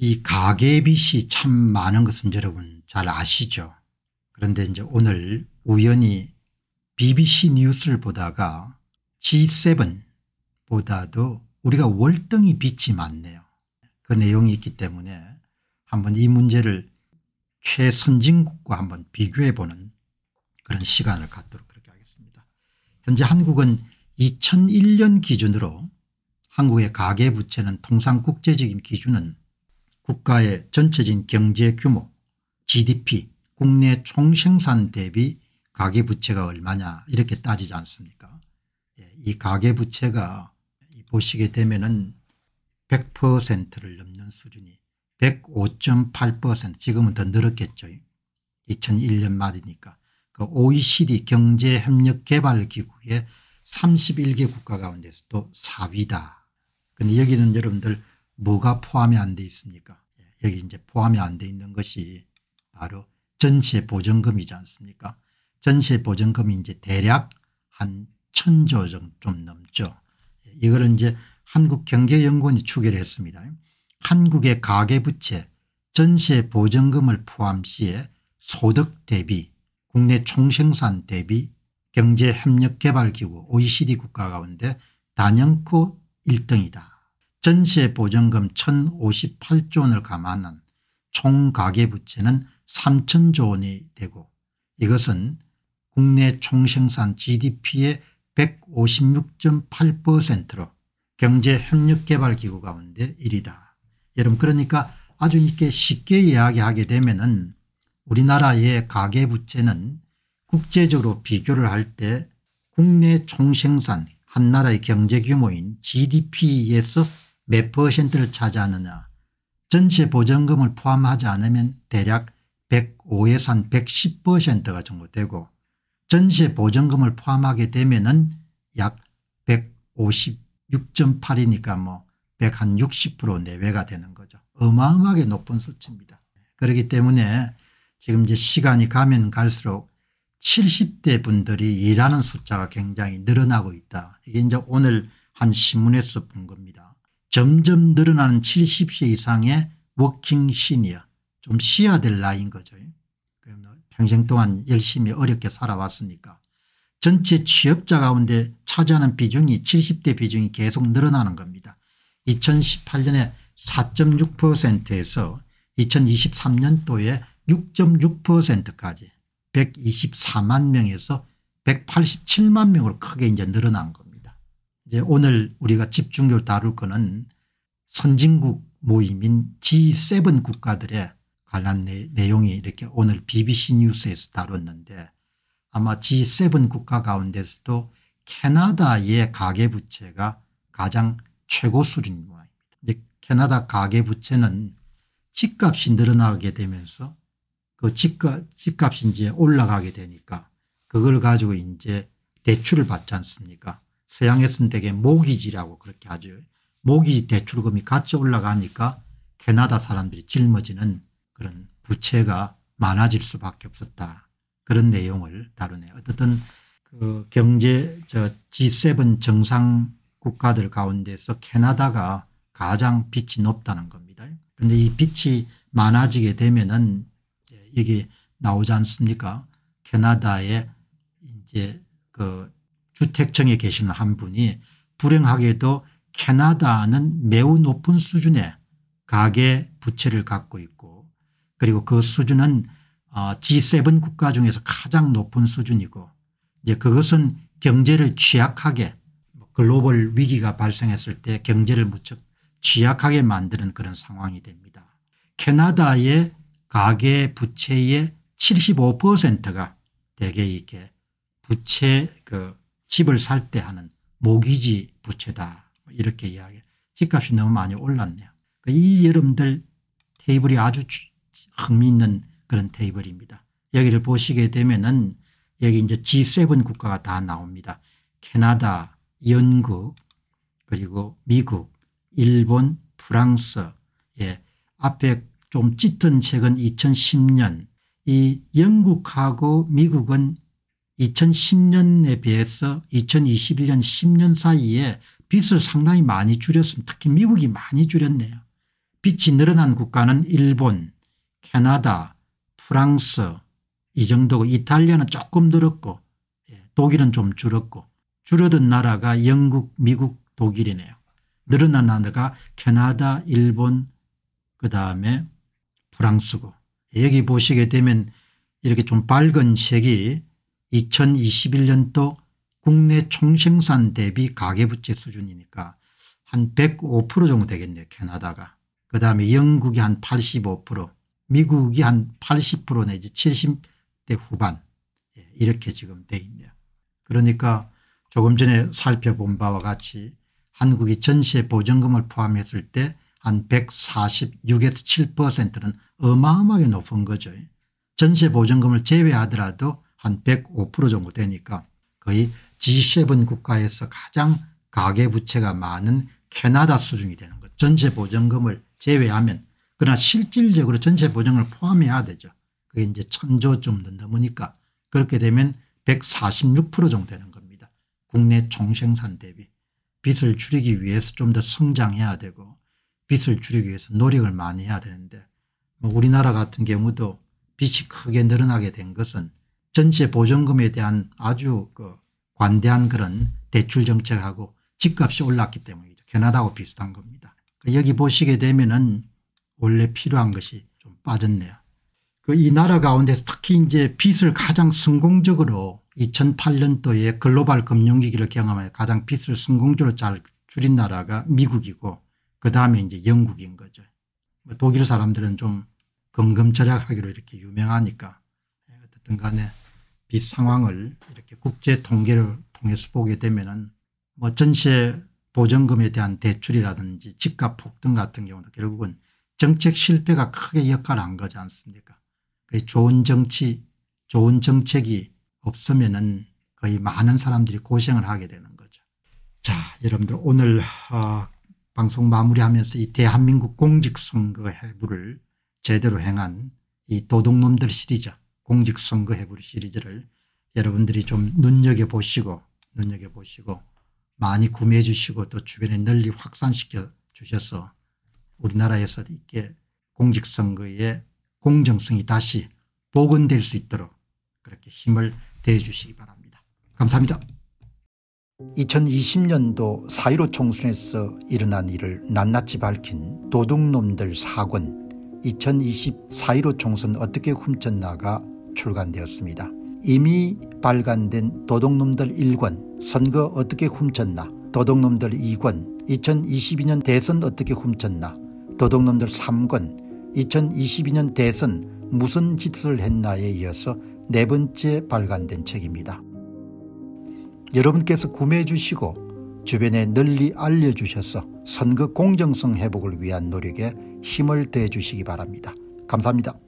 이 가계빚이 참 많은 것은 여러분 잘 아시죠. 그런데 이제 오늘 우연히 BBC 뉴스를 보다가 G7보다도 우리가 월등히 빚이 많네요. 그 내용이 있기 때문에 한번 이 문제를 최선진국과 한번 비교해 보는 그런 시간을 갖도록 그렇게 하겠습니다. 현재 한국은 2001년 기준으로 한국의 가계부채는 통상 국제적인 기준은 국가의 전체적인 경제 규모 GDP 국내 총생산 대비 가계부채가 얼마냐 이렇게 따지지 않습니까 예, 이 가계부채가 보시게 되면 은 100%를 넘는 수준이 105.8% 지금은 더 늘었겠죠. 2001년 말이니까 그 OECD 경제협력개발기구의 31개 국가 가운데서도 4위다. 근데 여기는 여러분들 뭐가 포함이 안 돼 있습니까 예, 여기 이제 포함이 안 돼 있는 것이 바로 전세 보전금이지 않습니까 전세 보전금이 이제 대략 한 천조 좀 넘죠. 예, 이거를 이제 한국경제연구원이 추계를 했습니다. 한국의 가계부채 전세 보전금을 포함 시에 소득 대비 국내 총생산 대비 경제협력개발기구 OECD 국가 가운데 단연코 1등이다. 전세 보전금 1058조 원을 감안한 총 가계부채는 3천조 원이 되고 이것은 국내 총생산 GDP의 156.8%로 경제협력개발기구 가운데 1위다. 여러분 그러니까 아주 이렇게 쉽게 이야기하게 되면 은 우리나라의 가계부채는 국제적으로 비교를 할 때 국내 총생산 한 나라의 경제규모인 GDP에서 몇 퍼센트를 차지하느냐 전체 보전금을 포함하지 않으면 대략 105에서 한 110%가 정도 되고 전세 보전금을 포함하게 되면 은 약 156.8이니까 뭐 160% 내외가 되는 거죠. 어마어마하게 높은 수치입니다. 그렇기 때문에 지금 이제 시간이 가면 갈수록 70대 분들이 일하는 숫자가 굉장히 늘어나고 있다. 이게 이제 오늘 한 신문에서 본 겁니다. 점점 늘어나는 70세 이상의 워킹 시니어 좀 쉬어야 될 나이인 거죠. 평생 동안 열심히 어렵게 살아왔으니까 전체 취업자 가운데 차지하는 비중이 70대 비중이 계속 늘어나는 겁니다. 2018년에 4.6%에서 2023년도에 6.6%까지 124만 명에서 187만 명으로 크게 이제 늘어난 겁니다. 이제 오늘 우리가 집중적으로 다룰 거는 선진국 모임인 G7 국가들의 관련 내, 용이 이렇게 오늘 BBC 뉴스에서 다뤘는데 아마 G7 국가 가운데서도 캐나다의 가계부채가 가장 최고 수준인 모양입니다. 이제 캐나다 가계부채는 집값이 늘어나게 되면서 그 집값, 집값이 이제 올라가게 되니까 그걸 가지고 이제 대출을 받지 않습니까 서양에서는 되게 모기지라고 그렇게 하죠. 모기 대출금이 같이 올라가니까 캐나다 사람들이 짊어지는 그런 부채가 많아질 수밖에 없었다. 그런 내용을 다루네요. 어떻든 그 경제 저 G7 정상 국가들 가운데서 캐나다가 가장 빚이 높다는 겁니다. 그런데 이 빚이 많아지게 되면은 여기 나오지 않습니까? 캐나다의 이제 그 주택청에 계시는 한 분이 불행하게도 캐나다는 매우 높은 수준의 가계 부채를 갖고 있고 그리고 그 수준은 G7 어, 국가 중에서 가장 높은 수준이고 이제 그것은 경제를 취약하게 뭐 글로벌 위기가 발생했을 때 경제를 무척 취약하게 만드는 그런 상황이 됩니다. 캐나다의 가계 부채의 75%가 대개 이게 부채 그 집을 살 때 하는 모기지 부채다 이렇게 이야기 집값이 너무 많이 올랐네요. 이 여러분들 테이블이 아주 흥미있는 그런 테이블입니다. 여기를 보시게 되면은 여기 이제 G7 국가가 다 나옵니다. 캐나다, 영국, 그리고 미국, 일본, 프랑스, 예. 앞에 좀 짙은 책은 2010년 이 영국하고 미국은 2010년에 비해서 2021년 10년 사이에 빚을 상당히 많이 줄였습니다. 특히 미국이 많이 줄였네요. 빚이 늘어난 국가는 일본, 캐나다, 프랑스 이 정도고 이탈리아는 조금 늘었고 예, 독일은 좀 줄었고 줄어든 나라가 영국, 미국, 독일이네요. 늘어난 나라가 캐나다, 일본 그다음에 프랑스고 여기 보시게 되면 이렇게 좀 밝은 색이 2021년도 국내 총생산 대비 가계부채 수준이니까 한 105% 정도 되겠네요. 캐나다가. 그 다음에 영국이 한 85% 미국이 한 80% 내지 70대 후반 예, 이렇게 지금 돼 있네요. 그러니까 조금 전에 살펴본 바와 같이 한국이 전세 보증금을 포함했을 때 한 146에서 7%는 어마어마하게 높은 거죠. 전세 보증금을 제외하더라도 한 105% 정도 되니까 거의 G7 국가에서 가장 가계부채가 많은 캐나다 수준이 되는 것. 전세 보증금을 제외하면 그러나 실질적으로 전세 보증을 포함해야 되죠. 그게 이제 천조 정도 넘으니까 그렇게 되면 146% 정도 되는 겁니다. 국내 총생산 대비. 빚을 줄이기 위해서 좀 더 성장해야 되고 빚을 줄이기 위해서 노력을 많이 해야 되는데 뭐 우리나라 같은 경우도 빚이 크게 늘어나게 된 것은 전세 보증금에 대한 아주 그 관대한 그런 대출 정책하고 집값이 올랐기 때문이죠. 캐나다하고 비슷한 겁니다. 그 여기 보시게 되면은 원래 필요한 것이 좀 빠졌네요. 그 이 나라 가운데서 특히 이제 빚을 가장 성공적으로 2008년도에 글로벌 금융위기를 경험하여 가장 빚을 성공적으로 잘 줄인 나라가 미국이고 그 다음에 이제 영국인 거죠. 뭐 독일 사람들은 좀 금금절약하기로 이렇게 유명하니까 예, 어쨌든 간에 빚 상황을 이렇게 국제 통계를 통해서 보게 되면은 뭐 전세 보증금에 대한 대출이라든지 집값 폭등 같은 경우도 결국은 정책 실패가 크게 역할을 한 거지 않습니까 좋은 정치 좋은 정책이 없으면 은 거의 많은 사람들이 고생을 하게 되는 거죠. 자 여러분들 오늘 어, 방송 마무리하면서 이 대한민국 공직선거 해부를 제대로 행한 이 도둑놈들 시리즈 공직선거 해부 시리즈를 여러분들이 좀 눈여겨보시고 눈여겨보시고 많이 구매해 주시고 또 주변에 널리 확산시켜 주셔서 우리나라에서 이게 공직선거의 공정성이 다시 복원될 수 있도록 그렇게 힘을 대해 주시기 바랍니다. 감사합니다. 2020년도 4.15 총선에서 일어난 일을 낱낱이 밝힌 도둑놈들 사권 2020 4.15 총선 어떻게 훔쳤나가 출간되었습니다. 이미 발간된 도둑놈들 1권 선거 어떻게 훔쳤나 도둑놈들 2권 2022년 대선 어떻게 훔쳤나 도둑놈들 3권 2022년 대선 무슨 짓을 했나에 이어서 네 번째 발간된 책입니다. 여러분께서 구매해 주시고 주변에 널리 알려주셔서 선거 공정성 회복을 위한 노력에 힘을 더해 주시기 바랍니다. 감사합니다.